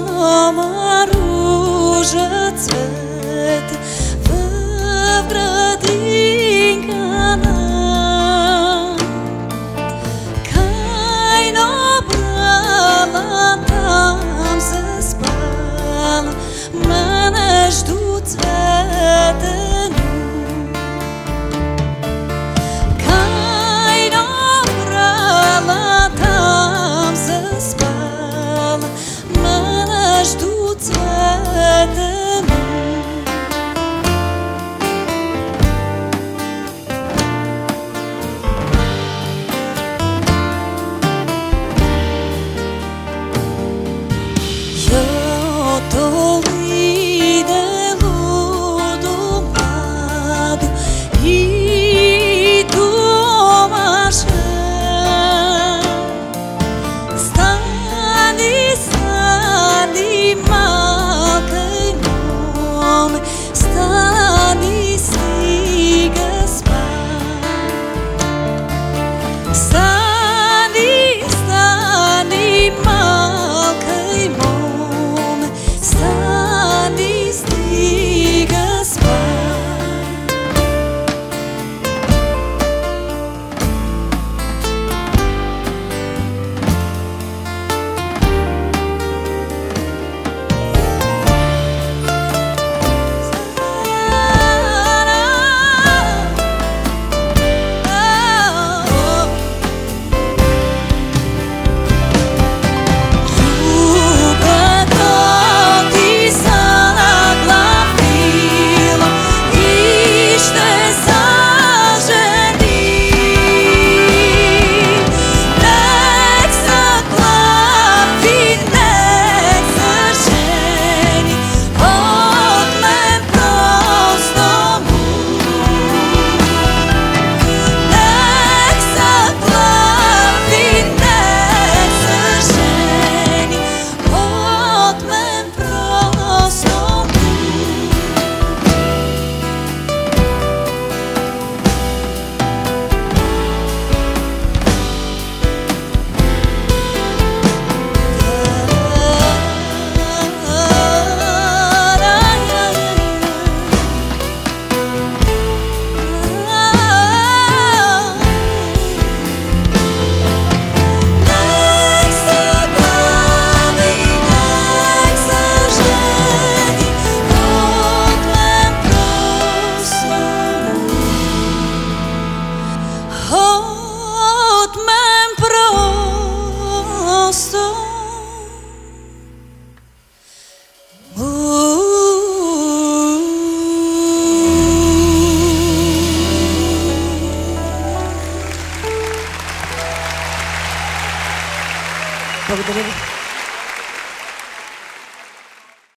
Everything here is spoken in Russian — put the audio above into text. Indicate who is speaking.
Speaker 1: Мало моружится 誠です。